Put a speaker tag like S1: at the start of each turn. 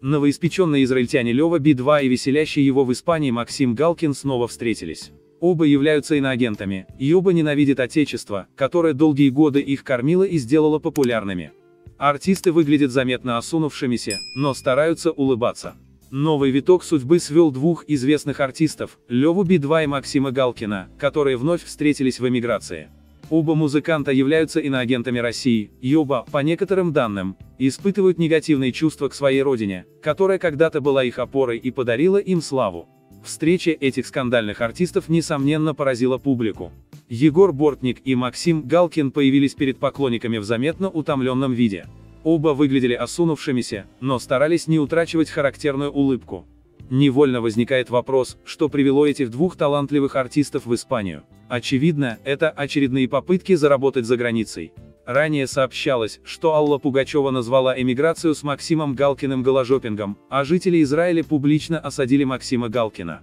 S1: Новоиспеченные израильтяне Лева Би-2 и веселящий его в Испании Максим Галкин снова встретились. Оба являются иноагентами, и оба ненавидят отечество, которое долгие годы их кормило и сделало популярными. Артисты выглядят заметно осунувшимися, но стараются улыбаться. Новый виток судьбы свел двух известных артистов, Леву Би-2 и Максима Галкина, которые вновь встретились в эмиграции. Оба музыканта являются иноагентами России, и оба, по некоторым данным, испытывают негативные чувства к своей родине, которая когда-то была их опорой и подарила им славу. Встреча этих скандальных артистов несомненно поразила публику. Егор Бортник и Максим Галкин появились перед поклонниками в заметно утомленном виде. Оба выглядели осунувшимися, но старались не утрачивать характерную улыбку. Невольно возникает вопрос, что привело этих двух талантливых артистов в Испанию. Очевидно, это очередные попытки заработать за границей. Ранее сообщалось, что Алла Пугачева назвала эмиграцию с Максимом Галкиным голожопингом, а жители Израиля публично осадили Максима Галкина.